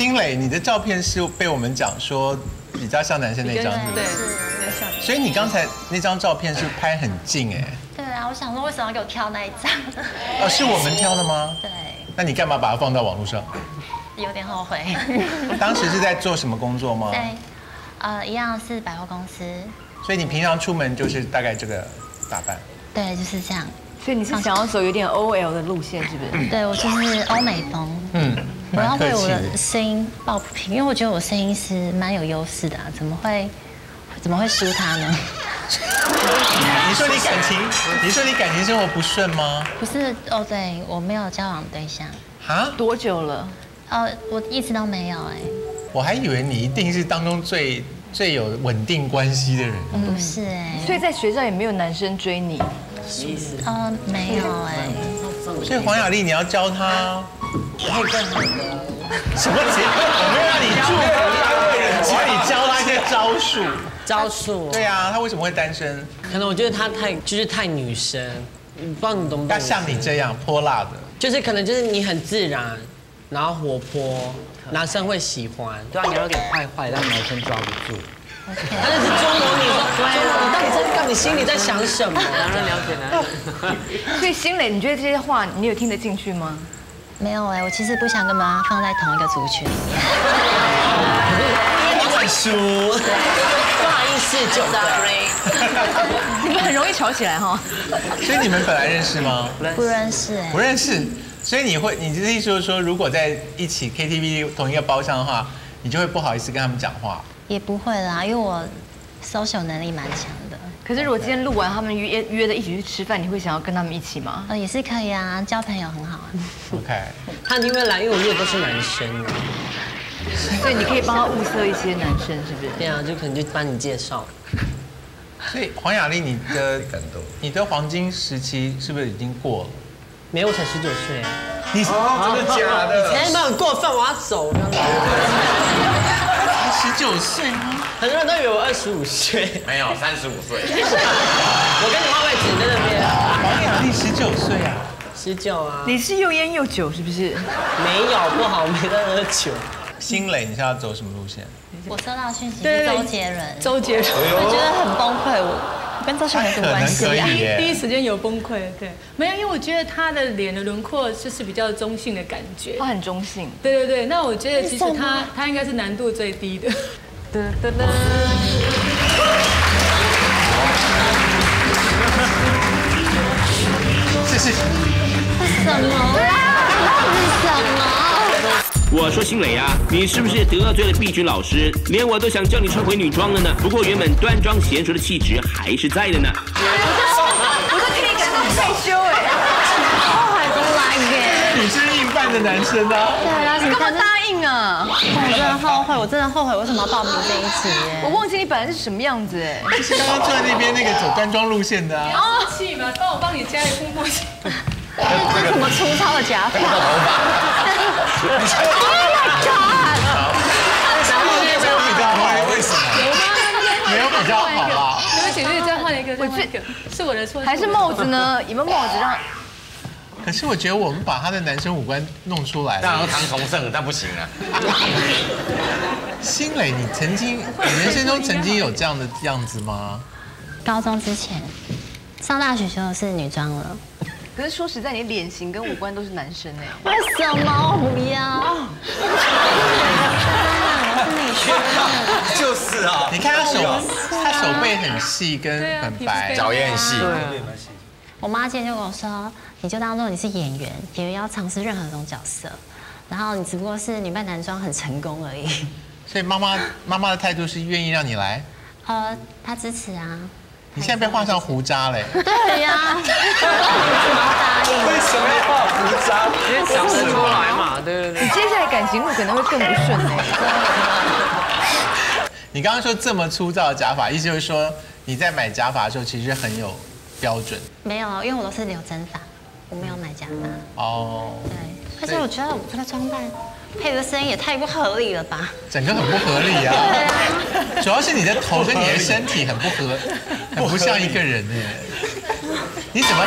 新磊，你的照片是被我们讲说比较像男生那张，对，所以你刚才那张照片是拍很近哎。对啊，我想说为什么要给我挑那一张？哦，是我们挑的吗？对。那你干嘛把它放到网络上？有点后悔。当时是在做什么工作吗？对，呃，一样是百货公司。所以你平常出门就是大概这个打扮？对，就是这样。所以你是想要走有点 OL 的路线，是不是？对，我就是欧美风。嗯，我要为我的声音抱不平，因为我觉得我声音是蛮有优势的，怎么会怎么会输他呢？你说你感情，你说你感情生活不顺吗？不是哦，对我没有交往对象。啊？多久了？呃，我一直都没有哎。我还以为你一定是当中最最有稳定关系的人。不是哎。所以在学校也没有男生追你。什么意思？哦，没有哎。所以黄雅莉，你要教他。可以更好的。什么节目？我没有让你祝福安慰人，我要你教他一些招数。招数。对啊，他为什么会单身？可能我觉得他太就是太女生，不知道你懂不懂？要像你这样泼辣的。就是可能就是你很自然，然后活泼，男生会喜欢。对啊，你有点坏坏，让男生抓不住。他那是捉摸你，说你到底在干？你心里在想什么？男人了解男人。所以新磊，你觉得这些话你有听得进去吗？没有哎，我其实不想跟妈妈放在同一个族群里面。我很熟，不好意思，就 sorry。你们很容易吵起来哈。所以你们本来认识吗？不认识哎。不认识，所以你会，你的意思就是说，如果在一起 KTV 同一个包厢的话，你就会不好意思跟他们讲话。也不会啦，因为我 social 能力蛮强的。可是如果今天录完，他们约约的一起去吃饭，你会想要跟他们一起吗？呃，也是可以啊，交朋友很好啊。OK。他因为来，因为我约的都是男生啊。所以你可以帮他物色一些男生，是不是？对啊，就可能就帮你介绍。所以黄雅莉，你的你的黄金时期是不是已经过了？没有，我才十九岁。你真的假的？你有很过分，我要走。才十九岁吗？很多人都以为我二十五岁。没有，三十五岁。我跟你换位置在那边。黄雅莉十九岁啊？十九啊？你是又烟又酒是不是？没有，不好，没在喝酒。新磊，你是要走什么路线？我收到讯息，周杰伦。周杰伦，我觉得很崩溃。我跟周杰伦有什么关系啊？第一时间有崩溃，对，没有，因为我觉得他的脸的轮廓就是比较中性的感觉。他很中性。对对对，那我觉得其实他他应该是难度最低的。噔噔噔。谢。谢什么？我说新磊啊，你是不是得罪了碧君老师？连我都想叫你穿回女装了呢。不过原本端庄娴熟的气质还是在的呢。我都替你感到害羞哎。后悔都来给。你是硬扮的男生啊？对啊，你干嘛答应啊？我真的后悔，我真的后悔为什么要报名这一期。我忘记你本来是什么样子哎。就是刚刚坐在那边那个走端庄路线的啊。哦，气嘛，帮我帮你加一副墨镜。这是什么粗糙的假发？Oh my god！没有比较好，为什么？有吗？没有比较好吧？对不起，对不起，再换一个，我这是我的错。还是帽子呢？有没有帽子让？可是我觉得我们把他的男生五官弄出来了。当然唐崇盛，但不行啊。新磊，你曾经，你人生中曾经有这样的样子吗？高中之前，上大学时候是女装了。可是说实在，你脸型跟五官都是男生哎。为什么我不要？就是啊，你看他手，他手背很细，跟很白，脚也很细。我妈今天就跟我说，你就当做你是演员，演员要尝试任何一种角色，然后你只不过是女扮男装很成功而已。所以妈妈妈妈的态度是愿意让你来。呃，她支持啊。你现在被画上胡渣嘞？对呀，为什么要答应？为什么要画胡渣？因为想不出来嘛，对对对。你接下来感情路可能会更不顺哎。你刚刚说这么粗糙的假发，意思就是说你在买假发的时候其实很有标准。没有，因为我都是留真发，我没有买假发。哦。对，而且我觉得我这个装扮。配的声音也太不合理了吧！整个很不合理啊！主要是你的头跟你的身体很不合，很不像一个人耶。你怎么？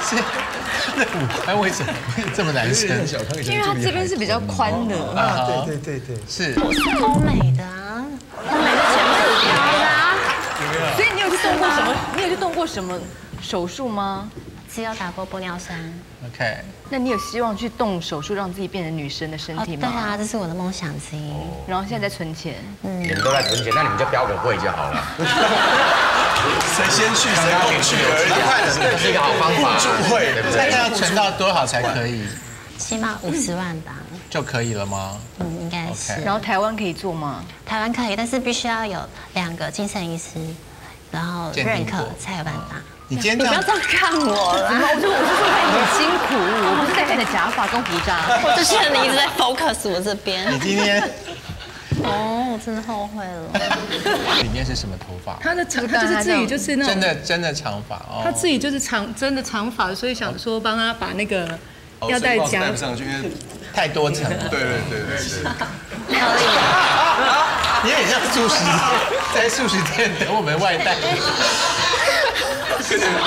是，的五官为什么会这么难生？因为它这边是比较宽的，啊，对对对对，是欧美的啊，欧美的前面标的啊，所以你有去动过什么？你有去动过什么手术吗？只有打过玻尿酸。OK。那你有希望去动手术让自己变成女生的身哦，体吗？对啊，这是我的梦想之一。然后现在在存钱，嗯你们都在存钱，那你们就标个会就好了。谁先去谁后去而已。这是一个好方法，助 会对不对？大概要存到多少才可以？起码五十万吧，就可以了吗？嗯，应该是。然后台湾可以做吗？台湾可以，但是必须要有两个精神医师，然后认可才有办法。你今天你不要这样看我？了，我就我是说看你很辛苦，我不是在看你的假发跟胡渣。我就觉得你一直在 focus 我这边你。今天哦，我真的后悔了。里面是什么头发？他的长，他就是自己就是那真，的真的长发哦。他自己就是长真的长发，所以想说帮他把那个要戴戴假不上去，因为太多层了。对对对对对。你很像素食，在素食店等我们外带。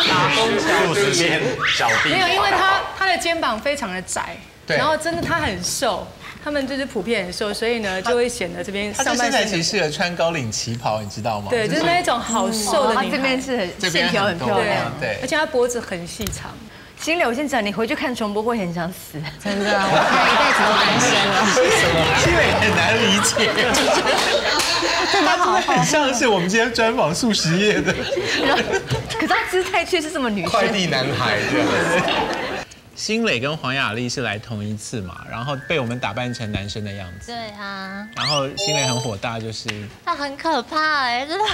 打工素食店小弟没有，因为他他的肩膀非常的窄，对然后真的他很瘦，他们就是普遍很瘦，所以呢就会显得这边他身上半身的材其实适合穿高领旗袍，你知道吗？对，就是那一种好瘦的女孩他这边是很线条很漂亮。对而且她脖子很细长。心磊，我先讲，你回去看重播会很想死。真的，我看一辈子都单身了。因 为很难理解，真的好很像是我们今天专访素食业的。然后，可是他姿态却是这么女生。快递男孩这样子。新磊跟黄雅莉是来同一次嘛，然后被我们打扮成男生的样子，对啊，然后新磊很火大，就是他很可怕哎，真的。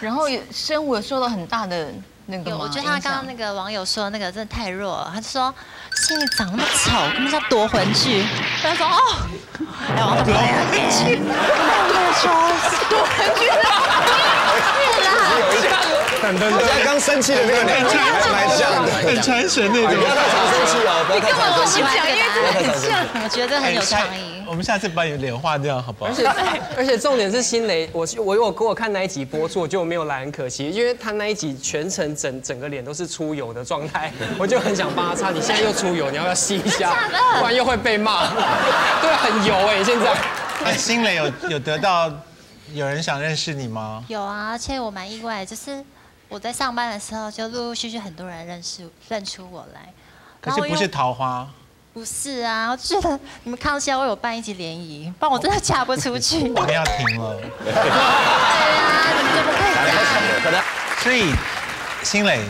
然后也生物有受到很大的那个有，我觉得他刚刚那个网友说的那个真的太弱了，他就说心里长那么丑，根本像夺魂去。他说哦，哎，我夺魂去，我说夺魂剧等等，大家刚生气的那个脸蛮像的。很传神那种。不要太常生气哦，不要太常我生气。喜欢很像。我觉得很有创意。我们下次把你的脸画掉好不好而？且而且重点是新蕾，我我有给我看那一集播出，我就没有来，很可惜，因为他那一集全程整整个脸都是出油的状态，我就很想帮他擦。你现在又出油，你要不要吸一下？不然又会被骂。对，很油哎，现在。哎新蕾有有得到有人想认识你吗？有啊，而且我蛮意外，就是我在上班的时候，就陆陆续续很多人认识认出我来。可是不是桃花，不是啊，我就觉得你们康熙要为我办一集联谊，不然我真的嫁不出去。我们要停了。啊，你们怎么可以这样？所以新磊，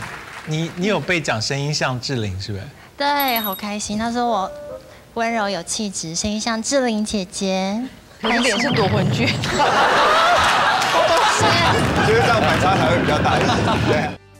你你有被讲声音像志玲是不是？对，好开心。他说我温柔有气质，声音像志玲姐姐。可是脸是夺魂 其实这样反差才会比较大一点。对。